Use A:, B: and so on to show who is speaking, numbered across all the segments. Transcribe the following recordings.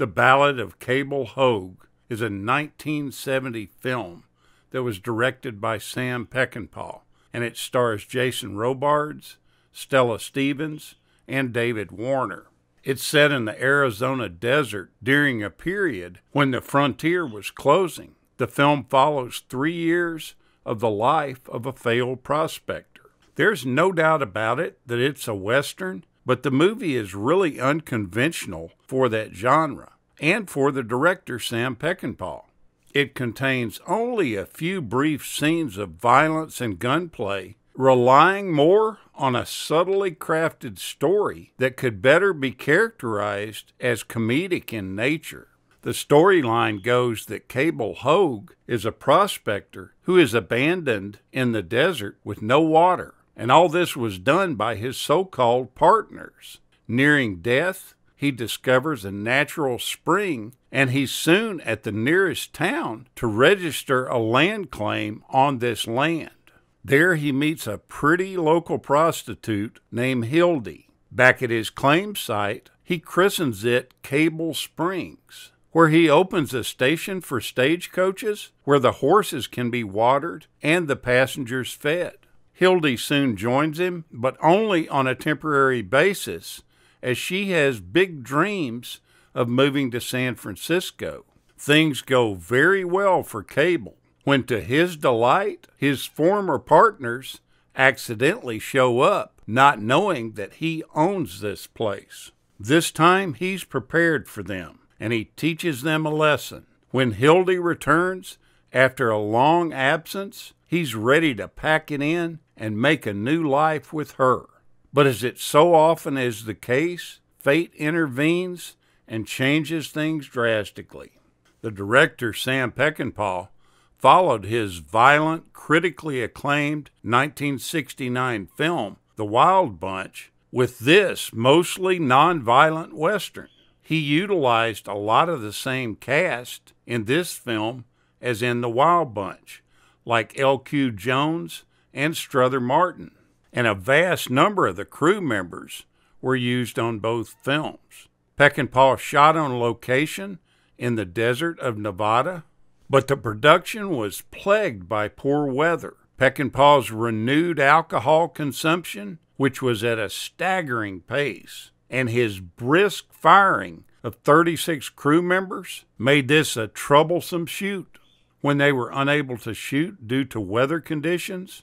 A: The Ballad of Cable Hogue is a 1970 film that was directed by Sam Peckinpah, and it stars Jason Robards, Stella Stevens, and David Warner. It's set in the Arizona desert during a period when the frontier was closing. The film follows three years of the life of a failed prospector. There's no doubt about it that it's a Western, but the movie is really unconventional for that genre and for the director Sam Peckinpah. It contains only a few brief scenes of violence and gunplay, relying more on a subtly crafted story that could better be characterized as comedic in nature. The storyline goes that Cable Hogue is a prospector who is abandoned in the desert with no water, and all this was done by his so called partners. Nearing death, he discovers a natural spring, and he's soon at the nearest town to register a land claim on this land. There he meets a pretty local prostitute named Hildy. Back at his claim site, he christens it Cable Springs, where he opens a station for stagecoaches where the horses can be watered and the passengers fed. Hildy soon joins him, but only on a temporary basis as she has big dreams of moving to San Francisco. Things go very well for Cable when, to his delight, his former partners accidentally show up, not knowing that he owns this place. This time he's prepared for them, and he teaches them a lesson. When Hildy returns, after a long absence, he's ready to pack it in and make a new life with her. But as it so often is the case, fate intervenes and changes things drastically. The director, Sam Peckinpah, followed his violent, critically acclaimed 1969 film, The Wild Bunch, with this mostly nonviolent Western. He utilized a lot of the same cast in this film as in The Wild Bunch, like L.Q. Jones and Strother Martin and a vast number of the crew members were used on both films. Peckinpah shot on location in the desert of Nevada, but the production was plagued by poor weather. Peckinpah's renewed alcohol consumption, which was at a staggering pace, and his brisk firing of 36 crew members made this a troublesome shoot. When they were unable to shoot due to weather conditions,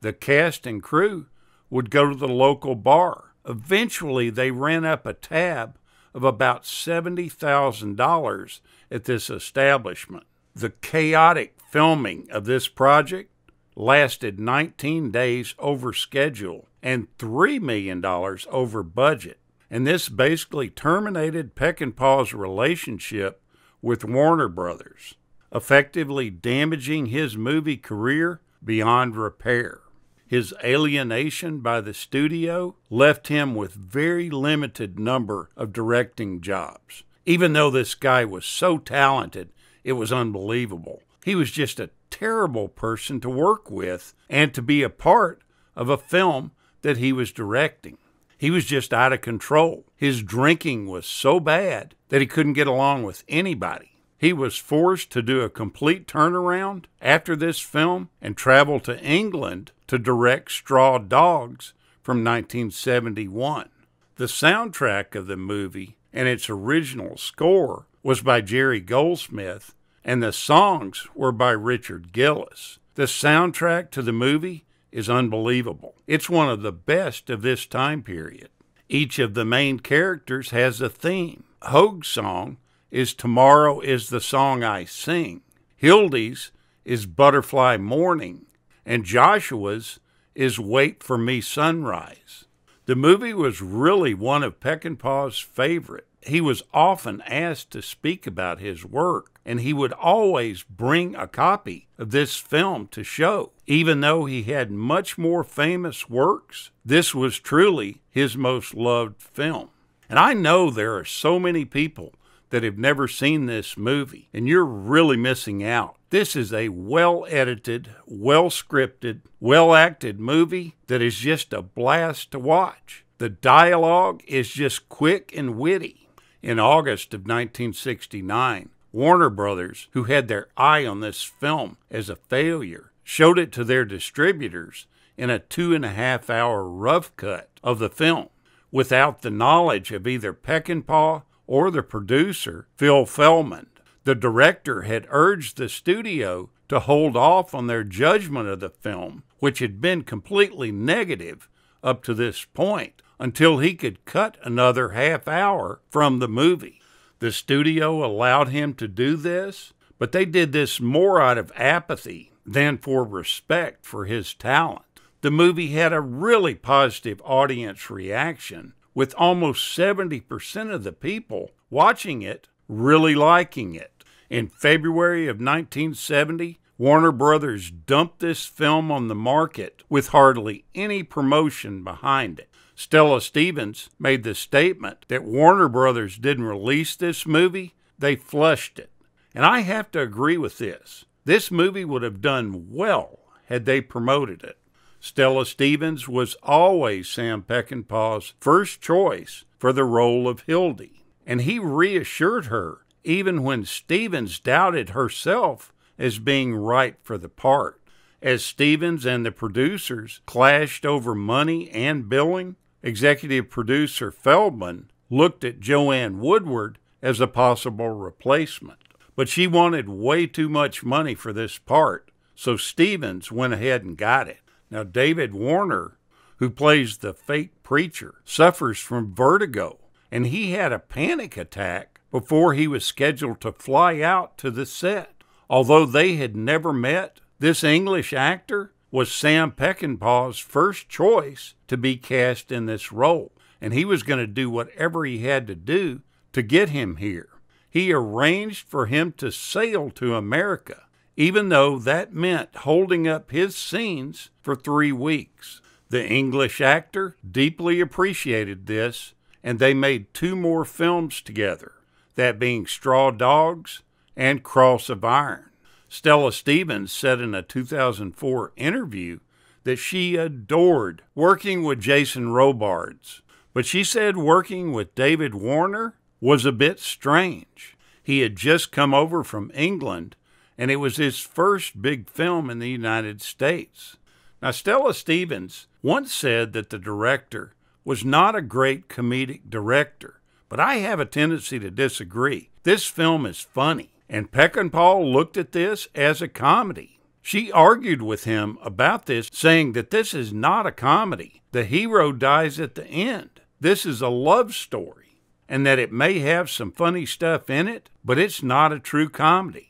A: the cast and crew would go to the local bar. Eventually, they ran up a tab of about $70,000 at this establishment. The chaotic filming of this project lasted 19 days over schedule and $3 million over budget. And this basically terminated Peckinpah's relationship with Warner Brothers, effectively damaging his movie career beyond repair. His alienation by the studio left him with very limited number of directing jobs. Even though this guy was so talented, it was unbelievable. He was just a terrible person to work with and to be a part of a film that he was directing. He was just out of control. His drinking was so bad that he couldn't get along with anybody. He was forced to do a complete turnaround after this film and travel to England to direct Straw Dogs from 1971. The soundtrack of the movie and its original score was by Jerry Goldsmith, and the songs were by Richard Gillis. The soundtrack to the movie is unbelievable. It's one of the best of this time period. Each of the main characters has a theme. Hogue's song is Tomorrow is the Song I Sing. Hildy's is Butterfly Morning. And Joshua's is Wait for Me Sunrise. The movie was really one of Peckinpah's favorite. He was often asked to speak about his work, and he would always bring a copy of this film to show. Even though he had much more famous works, this was truly his most loved film. And I know there are so many people that have never seen this movie, and you're really missing out. This is a well edited, well scripted, well acted movie that is just a blast to watch. The dialogue is just quick and witty. In August of 1969, Warner Brothers, who had their eye on this film as a failure, showed it to their distributors in a two and a half hour rough cut of the film without the knowledge of either Peckinpah or the producer, Phil Feldman. The director had urged the studio to hold off on their judgment of the film, which had been completely negative up to this point, until he could cut another half hour from the movie. The studio allowed him to do this, but they did this more out of apathy than for respect for his talent. The movie had a really positive audience reaction, with almost 70% of the people watching it really liking it. In February of 1970, Warner Brothers dumped this film on the market with hardly any promotion behind it. Stella Stevens made the statement that Warner Brothers didn't release this movie, they flushed it. And I have to agree with this. This movie would have done well had they promoted it. Stella Stevens was always Sam Peckinpah's first choice for the role of Hildy, and he reassured her even when Stevens doubted herself as being right for the part. As Stevens and the producers clashed over money and billing, executive producer Feldman looked at Joanne Woodward as a possible replacement. But she wanted way too much money for this part, so Stevens went ahead and got it. Now, David Warner, who plays the fake preacher, suffers from vertigo, and he had a panic attack before he was scheduled to fly out to the set. Although they had never met, this English actor was Sam Peckinpah's first choice to be cast in this role, and he was going to do whatever he had to do to get him here. He arranged for him to sail to America, even though that meant holding up his scenes for three weeks. The English actor deeply appreciated this, and they made two more films together, that being Straw Dogs and Cross of Iron. Stella Stevens said in a 2004 interview that she adored working with Jason Robards, but she said working with David Warner was a bit strange. He had just come over from England, and it was his first big film in the United States. Now, Stella Stevens once said that the director was not a great comedic director, but I have a tendency to disagree. This film is funny. And Peckinpah looked at this as a comedy. She argued with him about this, saying that this is not a comedy. The hero dies at the end. This is a love story, and that it may have some funny stuff in it, but it's not a true comedy.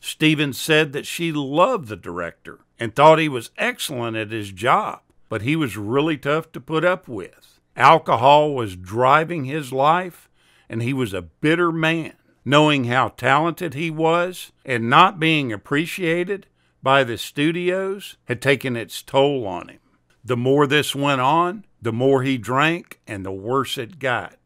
A: Stevens said that she loved the director and thought he was excellent at his job, but he was really tough to put up with. Alcohol was driving his life, and he was a bitter man knowing how talented he was and not being appreciated by the studios had taken its toll on him. The more this went on, the more he drank and the worse it got.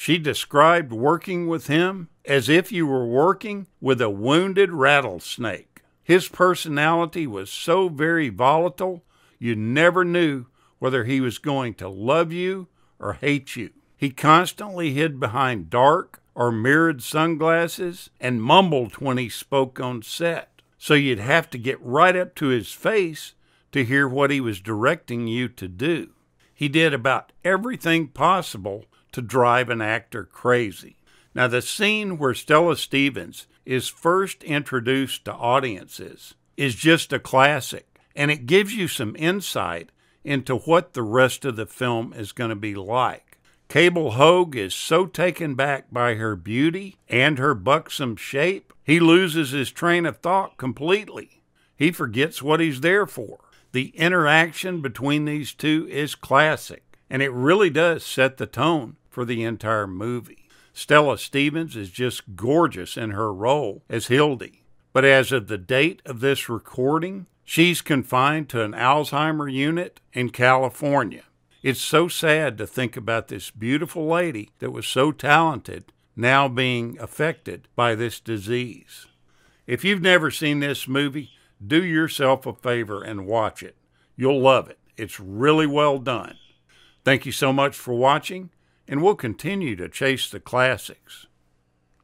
A: She described working with him as if you were working with a wounded rattlesnake. His personality was so very volatile, you never knew whether he was going to love you or hate you. He constantly hid behind dark, or mirrored sunglasses and mumbled when he spoke on set. So you'd have to get right up to his face to hear what he was directing you to do. He did about everything possible to drive an actor crazy. Now, the scene where Stella Stevens is first introduced to audiences is just a classic, and it gives you some insight into what the rest of the film is going to be like. Cable Hogue is so taken back by her beauty and her buxom shape, he loses his train of thought completely. He forgets what he's there for. The interaction between these two is classic, and it really does set the tone for the entire movie. Stella Stevens is just gorgeous in her role as Hildy. But as of the date of this recording, she's confined to an Alzheimer unit in California. It's so sad to think about this beautiful lady that was so talented now being affected by this disease. If you've never seen this movie, do yourself a favor and watch it. You'll love it. It's really well done. Thank you so much for watching, and we'll continue to chase the classics.